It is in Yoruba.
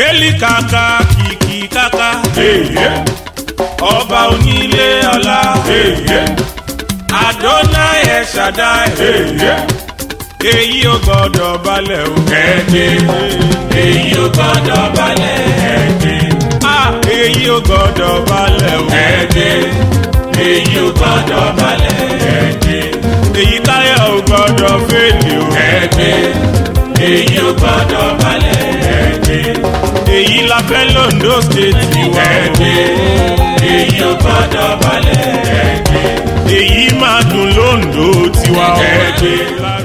heli kaka, kìkì kàkà. ọba onílé ọlá. Adonai ẹ̀ e ṣàdáì. èyí ò gbọ́dọ̀ balẹ̀ o. ẹ̀ẹ́dẹ̀ èyí ò gbọ́dọ̀ balẹ̀ ẹ̀ẹ́dẹ̀. èyí ò gbọ́dọ̀ balẹ̀ o. ẹ̀ẹ́dẹ̀ èyí ò gbọ́dọ̀ balẹ̀ ẹ̀ẹ́dẹ̀. èyí táyà ò gbọ́dọ̀ fèlè o. ẹ̀ẹ́dẹ̀ èyí ò gbọ́dọ̀ balẹ̀ ẹ̀ẹ́dẹ̀ kí la fẹ́ londo state tiwa. ẹgbẹ́ èyí ò gbọ́dọ̀ balẹ̀ ẹgbẹ́. èyí máa dùn londo tiwa. ẹgbẹ́